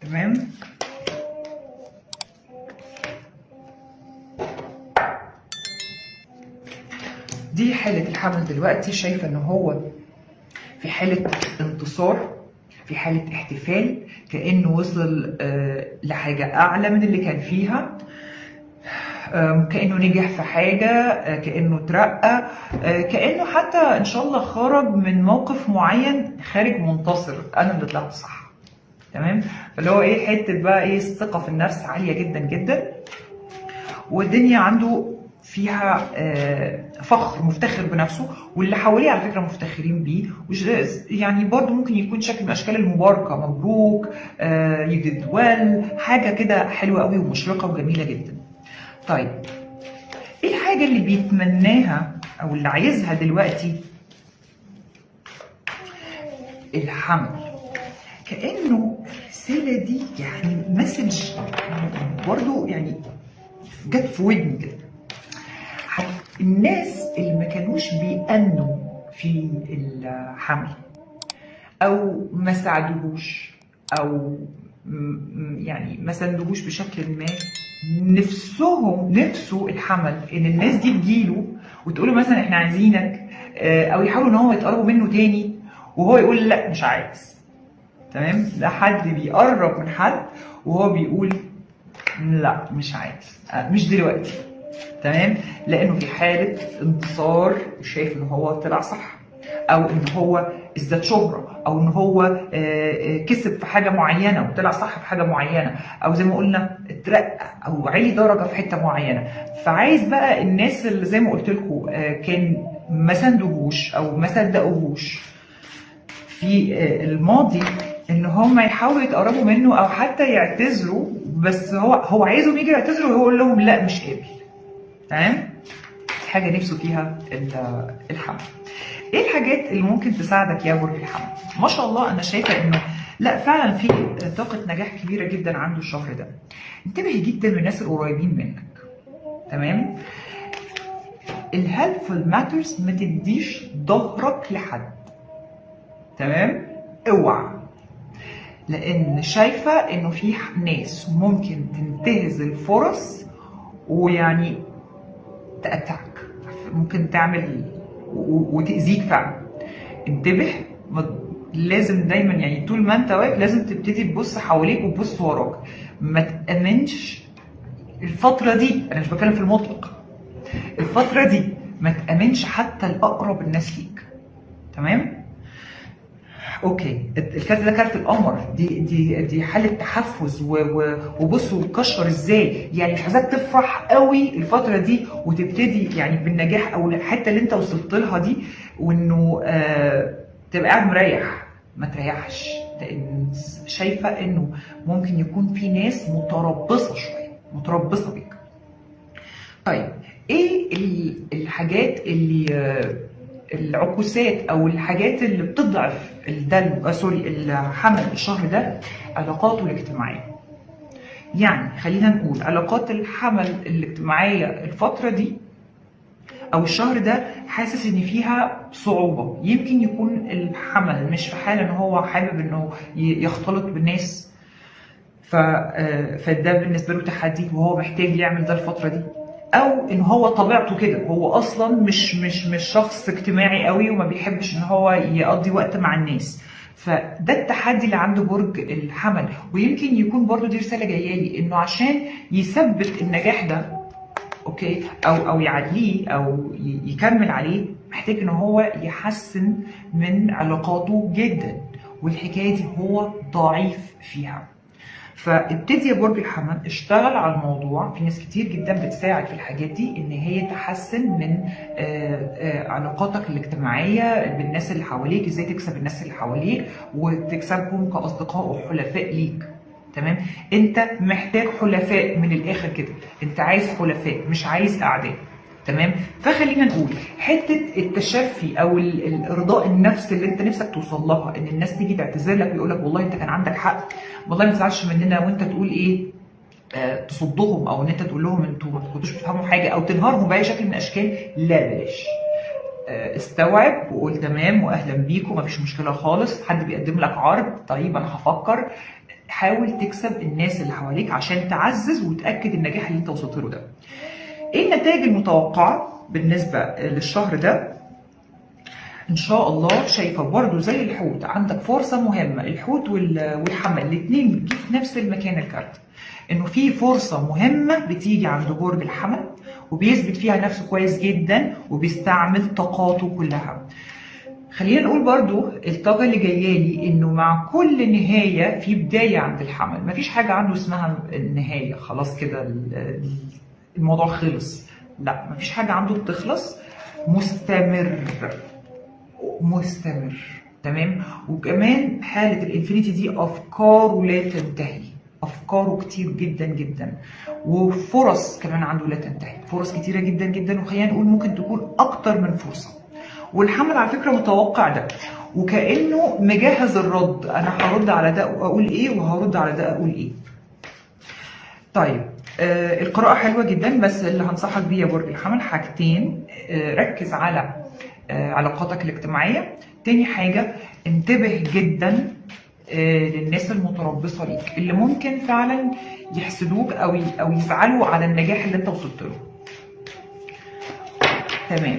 تمام؟ دي حالة الحمل دلوقتي شايفة إن هو في حالة انتصار في حالة احتفال كأنه وصل آه، لحاجة أعلى من اللي كان فيها آم، كأنه نجح في حاجة آه، كأنه اترقى آه، كأنه حتى إن شاء الله خرج من موقف معين خارج منتصر. أنا اللي طلعت صح. تمام فاللي هو إيه حتة بقى إيه الثقة في النفس عالية جدا جدا والدنيا عنده فيها آه، فخر مفتخر بنفسه واللي حواليه على فكرة مفتخرين بيه يعني برضه ممكن يكون شكل من أشكال المباركة مبروك ديد ويل حاجة كده حلوة قوي ومشرقة وجميلة جدا. طيب إيه الحاجة اللي بيتمناها أو اللي عايزها دلوقتي؟ الحمل كأنه الرساله دي يعني مسج برضه يعني جت في ودني كده. الناس اللي ما كانوش بيأمنوا في الحمل أو ما ساعدوهوش أو يعني ما ساندوهوش بشكل ما نفسهم نفسه الحمل ان الناس دي تجيله وتقول مثلا إحنا عايزينك أو يحاولوا ان هو يتقربوا منه تاني وهو يقول لا مش عايز تمام؟ ده حد بيقرب من حد وهو بيقول لا مش عايز. آه، مش دلوقتي. تمام؟ لأنه في حالة انتصار شايف إن هو طلع صح. أو إن هو ازداد شهرة. أو إن هو آه، آه، كسب في حاجة معينة وطلع صح في حاجة معينة. أو زي ما قلنا اترقى أو علي درجة في حتة معينة. فعايز بقى الناس اللي زي ما قلت لكم كان ما ساندوهوش أو ما صدقوهوش في الماضي إن هم يحاولوا يتقربوا منه أو حتى يعتذروا بس هو هو عايزهم يجي يعتذروا ويقول لهم لا مش قابل. تمام؟ حاجة نفسه فيها ال- الحمل. إيه الحاجات اللي ممكن تساعدك يا برج الحمل؟ ما شاء الله أنا شايفة إنه لا فعلا في طاقة نجاح كبيرة جدا عنده الشهر ده. انتبهي جدا من الناس القريبين منك. تمام؟ الهيلفول ماترز ما تديش ظهرك لحد. تمام؟ اوعى. لأن شايفة إنه في ناس ممكن تنتهز الفرص ويعني تقطعك ممكن تعمل و- وتأذيك فعلا. انتبه لازم دايما يعني طول ما انت واقف لازم تبتدي تبص حواليك وتبص وراك. ما تأمنش الفترة دي. أنا مش بتكلم في المطلق. الفترة دي ما تأمنش حتى الأقرب الناس ليك. تمام؟ okay. الكارت ده كارت القمر. دي دي دي حالة تحفز وبصوا كشر إزاي. يعني مش عايزاك تفرح قوي الفترة دي وتبتدي يعني بالنجاح أو الحتة اللي أنت وصلت لها دي وإنه آه تبقى قاعد مريح. ما تريحش. لأن شايفة إنه ممكن يكون في ناس متربصة شوية. متربصة بيك. طيب إيه ال- الحاجات اللي آه، العكوسات أو الحاجات اللي بتضعف الدلو آه سوري الحمل الشهر ده علاقاته الاجتماعية. يعني خلينا نقول علاقات الحمل الاجتماعية الفترة دي أو الشهر ده حاسس إن فيها صعوبة. يمكن يكون الحمل مش في حال إن هو حابب إنه يختلط بالناس. آه، فده بالنسبة له تحدي وهو محتاج يعمل ده الفترة دي. أو إن هو طبيعته كده. هو أصلا مش مش مش شخص اجتماعي قوي وما بيحبش إن هو يقضي وقت مع الناس. فده التحدي اللي عنده برج الحمل. ويمكن يكون برضو دي رسالة جاية لي إنه عشان يثبت النجاح ده أوكي أو أو يعليه أو يكمل عليه محتاج إن هو يحسن من علاقاته جدا. والحكاية دي هو ضعيف فيها. فابتدي يا برج الحمل اشتغل على الموضوع. في ناس كتير جدا بتساعد في الحاجات دي إن هي تحسن من آه، آه، علاقاتك الاجتماعية بالناس اللي حواليك إزاي تكسب الناس اللي حواليك وتكسبهم كأصدقاء وحلفاء ليك. تمام؟ أنت محتاج حلفاء من الآخر كده. أنت عايز حلفاء مش عايز أعداء. تمام؟ فخلينا نقول حتة التشفي أو ال- الارضاء النفس اللي أنت نفسك توصل لها إن الناس تيجي تعتذر لك ويقول لك والله أنت كان عندك حق. والله ما تزعلش مننا وأنت تقول إيه؟ آه، تصدهم أو إن أنت تقول لهم أنتوا ما كنتوش بتفهموا حاجة أو تنهارهم بأي شكل من الأشكال لا بلاش. آه، استوعب وقول تمام واهلا بيكم مفيش مشكلة خالص. حد بيقدم لك عرض طيب أنا هفكر. حاول تكسب الناس اللي حواليك عشان تعزز وتأكد النجاح اللي أنت وصلت له ده. إيه النتائج المتوقعة بالنسبة للشهر ده؟ إن شاء الله شايفة برضو زي الحوت. عندك فرصة مهمة الحوت وال- والحمل. الاثنين بتجي في نفس المكان الكارت. إنه في فرصة مهمة بتيجي عند برج الحمل وبيثبت فيها نفسه كويس جدا وبيستعمل طاقاته كلها. خلينا نقول برضو الطاقة اللي جاية لي إنه مع كل نهاية في بداية عند الحمل. مفيش حاجة عنده اسمها النهاية خلاص كده الموضوع خلص. لا مفيش حاجة عنده بتخلص. مستمر. مستمر. تمام؟ وكمان حالة الإنفينيتي دي أفكاره لا تنتهي. أفكاره كتير جدا جدا. وفرص كمان عنده لا تنتهي. فرص كتيرة جدا جدا وخلينا نقول ممكن تكون أكتر من فرصة. والحمل على فكرة متوقع ده. وكأنه مجهز الرد. أنا هرد على ده وأقول إيه وهرد على ده أقول إيه. طيب. القراءة حلوة جدا بس اللي هنصحك بيه يا برج الحمل حاجتين. آه ركز على آه علاقاتك الاجتماعية. تاني حاجة انتبه جدا آه للناس المتربصة ليك اللي ممكن فعلا يحسدوك أو ي- أو يزعلوا على النجاح اللي انت وصلت له. تمام.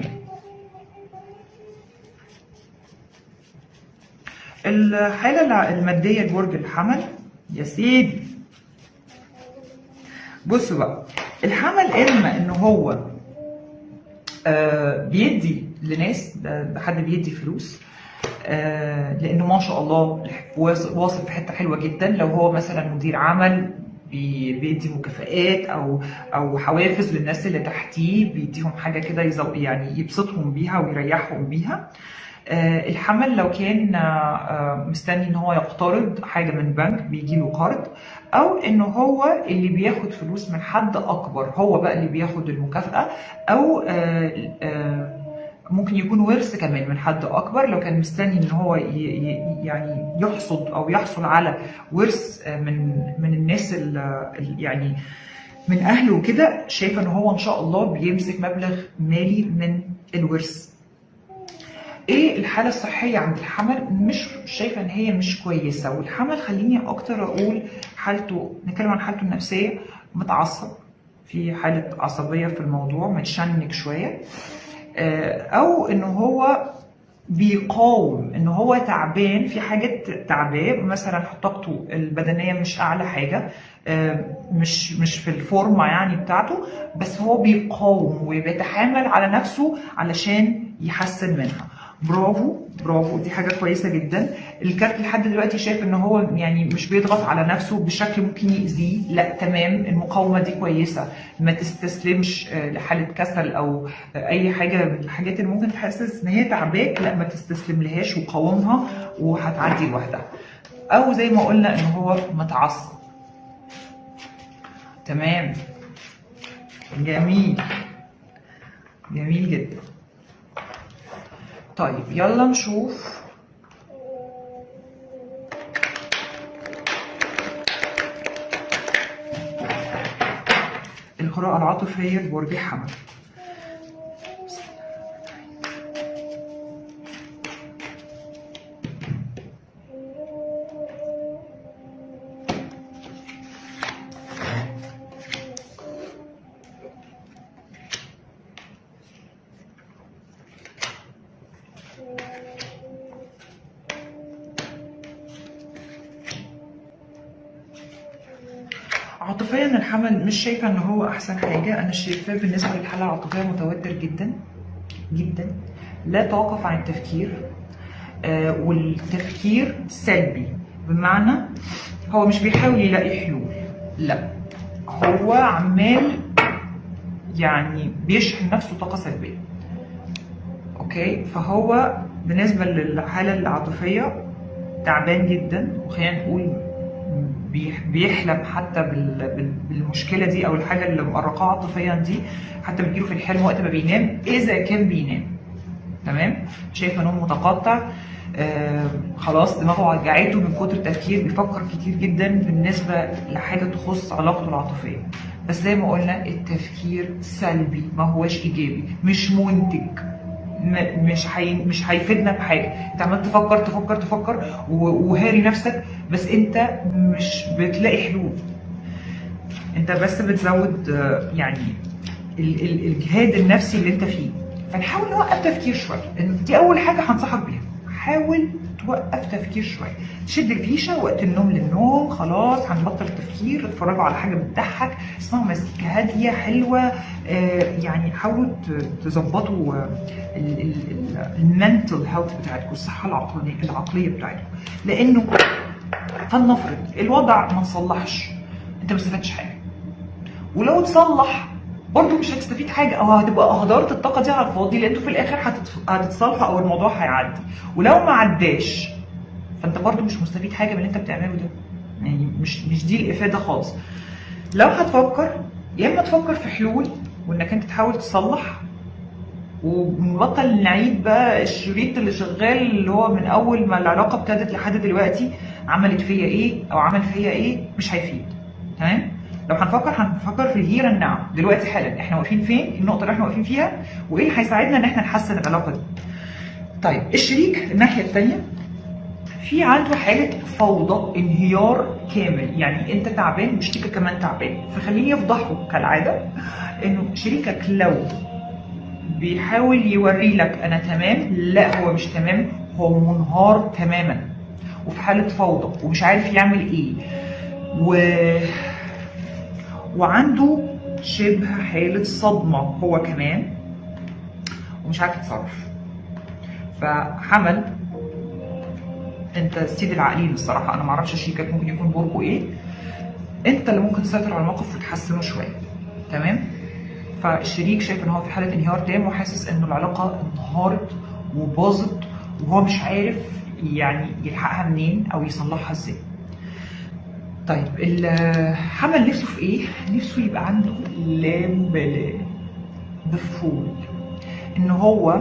الحالة المادية لبرج الحمل يا سيدي بصوا بقى الحمل إما إن هو آه بيدي لناس ده حد بيدي فلوس آه لأنه ما شاء الله واصل في حتة حلوة جدا. لو هو مثلا مدير عمل بي- بيدي مكافآت أو أو حوافز للناس اللي تحتيه بيديهم حاجة كده يعني يبسطهم بيها ويريحهم بيها. الحمل لو كان آه، آه، مستني إن هو يقترض حاجة من بنك بيجي له قرض أو إن هو اللي بياخد فلوس من حد أكبر هو بقى اللي بياخد المكافأة أو آه، آه، ممكن يكون ورث كمان من حد أكبر لو كان مستني إن هو يعني يحصد أو يحصل على ورث آه، من من الناس ال- ال- يعني من أهله وكده شايفة إن هو إن شاء الله بيمسك مبلغ مالي من الورث. إيه الحالة الصحية عند الحمل؟ مش شايفة ان هي مش كويسة. والحمل خليني أكتر أقول حالته نتكلم عن حالته النفسية متعصب في حالة عصبية في الموضوع متشنج شوية. آه، أو ان هو بيقاوم ان هو تعبان في حاجات تعباه. مثلا طاقته البدنية مش اعلى حاجة آه، مش مش في الفورمة يعني بتاعته بس هو بيقاوم وبيتحامل على نفسه علشان يحسن منها. برافو برافو. دي حاجة كويسة جدا. الكارت لحد دلوقتي شايف إن هو يعني مش بيضغط على نفسه بشكل ممكن يأذيه. لا تمام. المقاومة دي كويسة. ما تستسلمش آه، لحالة كسل أو أي حاجة من الحاجات اللي ممكن تحسس إن هي تعباك. لا ما تستسلم لهاش وقاومها وهتعدي لوحدها. أو زي ما قلنا إن هو متعصب. تمام. جميل. جميل جدا. طيب يلا نشوف. القراءة العاطفية لبرج الحمل عاطفيا الحمل مش شايفة إن هو أحسن حاجة. أنا شايفاه بالنسبة للحالة العاطفية متوتر جدا جدا. لا توقف عن التفكير آه والتفكير سلبي. بمعنى هو مش بيحاول يلاقي حلول. لا هو عمال يعني بيشحن نفسه طاقة سلبية. أوكي؟ فهو بالنسبة للحالة العاطفية تعبان جدا. وخلينا نقول بيحلم حتى بال- بال- بالمشكلة دي أو الحاجة اللي مقرقاه عاطفيا دي حتى بتجيله في الحلم وقت ما بينام إذا كان بينام. تمام؟ شايفه نوم متقطع آه خلاص دماغه وجعته من كتر التفكير بيفكر كتير جدا بالنسبة لحاجة تخص علاقته العاطفية. بس زي ما قلنا التفكير سلبي ما هوش إيجابي مش منتج. مش هي مش هيفيدنا بحاجه انت عمال تفكر تفكر تفكر وهاري نفسك بس انت مش بتلاقي حلول. انت بس بتزود يعني ال- ال- الجهاد النفسي اللي انت فيه. فنحاول نوقف تفكير شوية. دي أول حاجة هنصحك بيها. حاول توقف تفكير شوية. تشد الفيشه وقت النوم للنوم خلاص هنبطل التفكير. اتفرجوا على حاجة بتضحك. اسمعوا مزيكا هادية حلوة. آه، يعني حاولوا تظبطوا المنتل هيلث بتاعتكم الصحة العقلية العقلية بتاعتكم. لأنه فلنفرض الوضع ما تصلحش. أنت ما استفدتش حاجة. ولو اتصلح برضه مش هتستفيد حاجة. أو هتبقى أهدرت الطاقة دي على الفاضي لأن أنتوا في الآخر هتت- هتتصالحوا أو الموضوع هيعدي. ولو ما عداش فأنت برضه مش مستفيد حاجة من اللي أنت بتعمله ده. يعني مش مش دي الإفادة خالص. لو هتفكر يا إما تفكر في حلول وإنك أنت تحاول تصلح ونبطل نعيد بقى الشريط اللي شغال اللي هو من أول ما العلاقة ابتدت لحد دلوقتي عملت فيا إيه أو عمل فيا إيه مش هيفيد. تمام؟ لو هنفكر هنفكر في ال here and now دلوقتي حالا. إحنا واقفين فين؟ النقطة اللي إحنا واقفين فيها. وإيه اللي هيساعدنا إن إحنا نحسن العلاقة دي؟ طيب الشريك الناحية الثانية في عنده حالة فوضى انهيار كامل. يعني أنت تعبان وشريكك كمان تعبان. فخليني يفضحوا كالعادة إنه شريكك لو بيحاول يوري لك أنا تمام لا هو مش تمام. هو منهار تماما. وفي حالة فوضى ومش عارف يعمل إيه. و... وعنده شبه حالة صدمة هو كمان ومش عارف يتصرف. فحمل أنت سيد العاقلين الصراحة أنا أعرفش شريكك ممكن يكون برجه إيه أنت اللي ممكن تسيطر على الموقف وتحسنه شوية. تمام؟ فالشريك شايف إن هو في حالة انهيار تام وحاسس ان العلاقة انهارت وباظت وهو مش عارف يعني يلحقها منين أو يصلحها إزاي. طيب الحمل نفسه في إيه؟ نفسه يبقى عنده لا مبالاه بفول. إن هو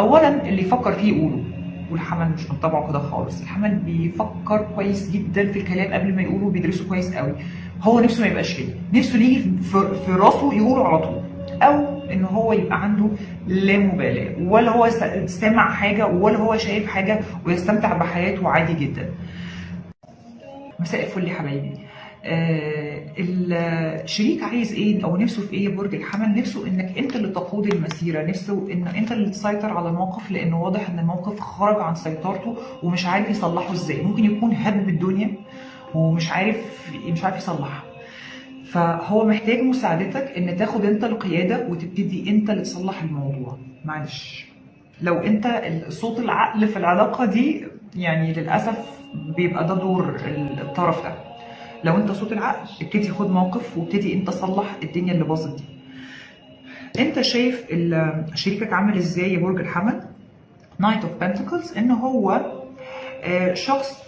اولا اللي يفكر فيه يقوله والحمل مش من طبعه كده خالص. الحمل بيفكر كويس جدا في الكلام قبل ما يقوله بيدرسه كويس قوي. هو نفسه ما يبقاش كده. نفسه اللي يجي في راسه يقوله على طول. أو إن هو يبقى عنده لا مبالاه ولا هو سامع حاجة ولا هو شايف حاجة ويستمتع بحياته عادي جدا. مساء الفل يا حبايبي. آه الشريك عايز إيه أو نفسه في إيه برج الحمل؟ نفسه انك انت اللي تقود المسيرة نفسه ان انت اللي تسيطر على الموقف لأنه واضح ان الموقف خرج عن سيطرته ومش عارف يصلحه إزاي. ممكن يكون هب الدنيا ومش عارف مش عارف يصلحها. فهو محتاج مساعدتك ان تاخد انت القيادة وتبتدي انت اللي تصلح الموضوع. معلش. لو انت صوت العقل في العلاقة دي يعني للأسف بيبقى ده دور الطرف ده. لو انت صوت العقل ابتدي خد موقف وابتدي انت صلح الدنيا اللي باظت دي. انت شايف شريكك عامل إزاي يا برج الحمل؟ Knight of Pentacles ان هو شخص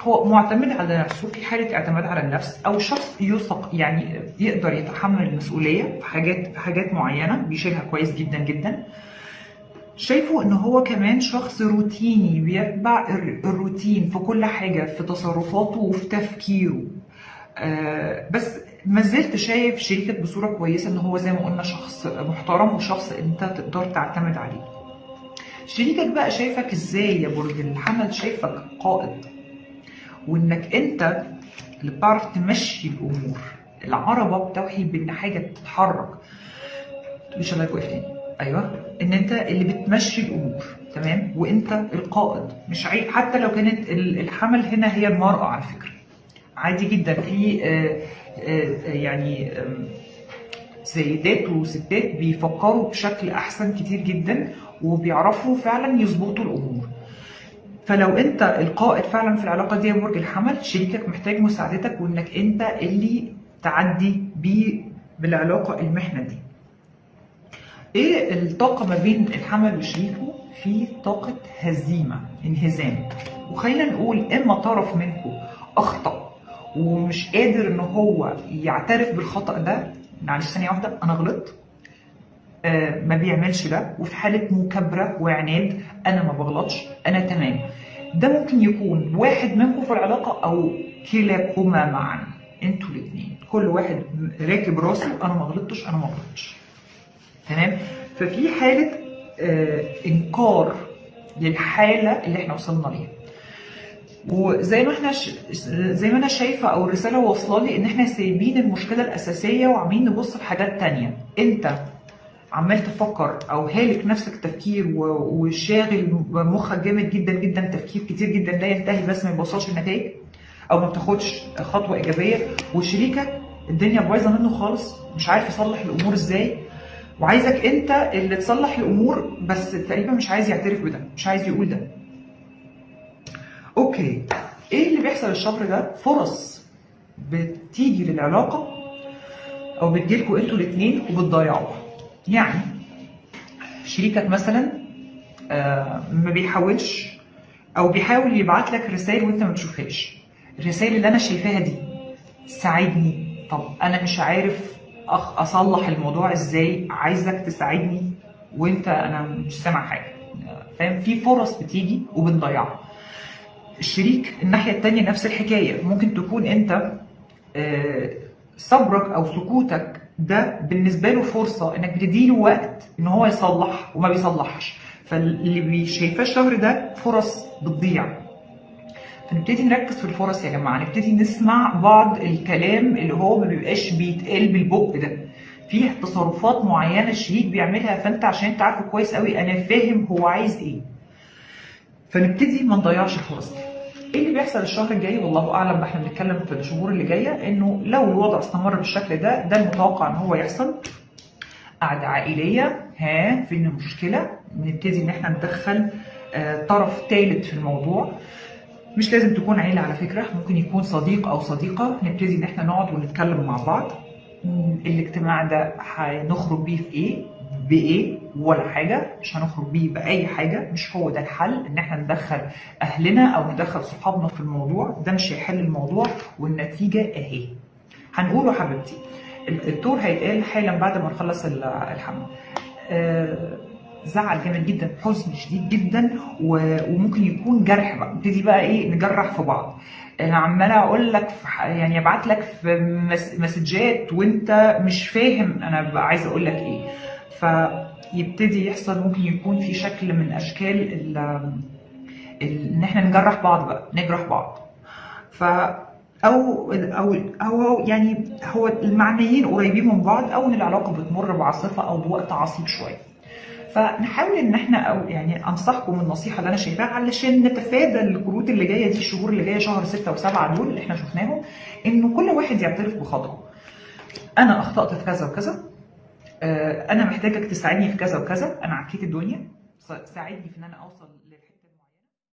هو معتمد على نفسه في حالة اعتماد على النفس أو شخص يثق يعني يقدر يتحمل المسؤولية في حاجات في حاجات معينة بيشيلها كويس جدا جدا. شايفه إن هو كمان شخص روتيني بيتبع الروتين في كل حاجة في تصرفاته وفي تفكيره. آه بس ما زلت شايف شريكك بصورة كويسة إن هو زي ما قلنا شخص محترم وشخص أنت تقدر تعتمد عليه. شريكك بقى شايفك إزاي يا برج الحمل؟ شايفك قائد. وإنك أنت اللي بتعرف تمشي الأمور. العربة بتوحي بإن حاجة بتتحرك مش الله واقف تاني. أيوه. إن أنت اللي بتمشي الأمور تمام؟ وأنت القائد. مش عيب حتى لو كانت الحمل هنا هي المرأة على فكرة. عادي جدا. في آآ آآ يعني سيدات وستات بيفكروا بشكل أحسن كتير جدا وبيعرفوا فعلا يظبطوا الأمور. فلو أنت القائد فعلا في العلاقة دي برج الحمل شريكك محتاج مساعدتك وإنك أنت اللي تعدي بيه بالعلاقة المحنة دي. إيه الطاقة ما بين الحمل وشريكه في طاقة هزيمة انهزام. وخلينا نقول إما طرف منكم أخطأ ومش قادر إن هو يعترف بالخطأ ده معلش ثانية واحدة أنا غلطت؟ آه ما بيعملش ده وفي حالة مكابرة وعناد أنا ما بغلطش أنا تمام. ده ممكن يكون واحد منكم في العلاقة أو كلاكما معا أنتوا الاثنين كل واحد راكب راسه أنا ما غلطتش أنا ما غلطتش. تمام؟ ففي حالة آه إنكار للحالة اللي إحنا وصلنا ليها. وزي ما إحنا ش... زي ما أنا شايفة أو الرسالة واصلة لي إن إحنا سايبين المشكلة الأساسية وعمالين نبص في حاجات تانية. أنت عمال تفكر أو هالك نفسك تفكير. وشاغل مخك جامد جدا جدا تفكير كتير جدا لا ينتهي بس ما يوصلش لنتائج أو ما بتاخدش خطوة إيجابية. وشريكك الدنيا بايظة منه خالص مش عارف يصلح الأمور إزاي. وعايزك انت اللي تصلح الأمور بس تقريبا مش عايز يعترف بده مش عايز يقول ده. أوكي. إيه اللي بيحصل الشهر ده؟ فرص بتيجي للعلاقة أو بتجيلكوا أنتوا الاثنين وبتضيعوها. يعني شريكك مثلا آه ما بيحاولش أو بيحاول يبعت لك رسائل وانت ما تشوفهاش الرسائل اللي أنا شايفاها دي ساعدني. طب أنا مش عارف أصلح الموضوع إزاي؟ عايزك تساعدني وأنت أنا مش سامع حاجة. فاهم؟ في فرص بتيجي وبنضيعها الشريك الناحية التانية نفس الحكاية. ممكن تكون أنت صبرك أو سكوتك ده بالنسبة له فرصة إنك بتديله وقت إن هو يصلح وما بيصلحش. فاللي شايفاه الشهر ده فرص بتضيع. فنبتدي نركز في الفرص يا جماعة. نبتدي نسمع بعض الكلام اللي هو ما بيبقاش بيتقال بالبق ده. فيه تصرفات معينة الشريك بيعملها فأنت عشان أنت عارفه كويس قوي أنا فاهم هو عايز إيه. فنبتدي ما نضيعش الفرص دي. إيه اللي بيحصل الشهر الجاي؟ والله أعلم إحنا بنتكلم في الشهور اللي جاية إنه لو الوضع استمر بالشكل ده ده المتوقع إن هو يحصل. قعده عائلية ها فين المشكلة نبتدي إن إحنا ندخل آه طرف ثالث في الموضوع. مش لازم تكون عيلة على فكرة ممكن يكون صديق أو صديقة. نبتدي إن إحنا نقعد ونتكلم مع بعض. الاجتماع ده هنخرج بيه في إيه؟ بإيه؟ ولا حاجة. مش هنخرج بيه بأي حاجة. مش هو ده الحل إن إحنا ندخل أهلنا أو ندخل صحابنا في الموضوع. ده مش هيحل الموضوع والنتيجة أهي. هنقوله حبيبتي. الدور هيتقال حالا بعد ما نخلص الحمل. أه زعل جامد جدا حزن شديد جدا وممكن يكون جرح بقى. نبتدي بقى إيه؟ نجرح في بعض. أنا عماله أقول لك يعني أبعت لك في مسجات وأنت مش فاهم أنا عايزه أقول لك إيه. فيبتدي يحصل ممكن يكون في شكل من أشكال ال إن إحنا نجرح بعض بقى نجرح بعض. ف أو أو أو يعني هو المعنيين قريبين من بعض أو إن العلاقة بتمر بعاصفة أو بوقت عصيب شوية. فنحاول إن إحنا أو يعني أنصحكم النصيحة اللي أنا شايفاها علشان نتفادى الكروت اللي جاية دي الشهور اللي جاية شهر 6 و7 دول اللي إحنا شفناهم إنه كل واحد يعترف بخطأه. أنا أخطأت في كذا وكذا أنا محتاجك تساعدني في كذا وكذا أنا عكيت الدنيا ساعدني في إن أنا أوصل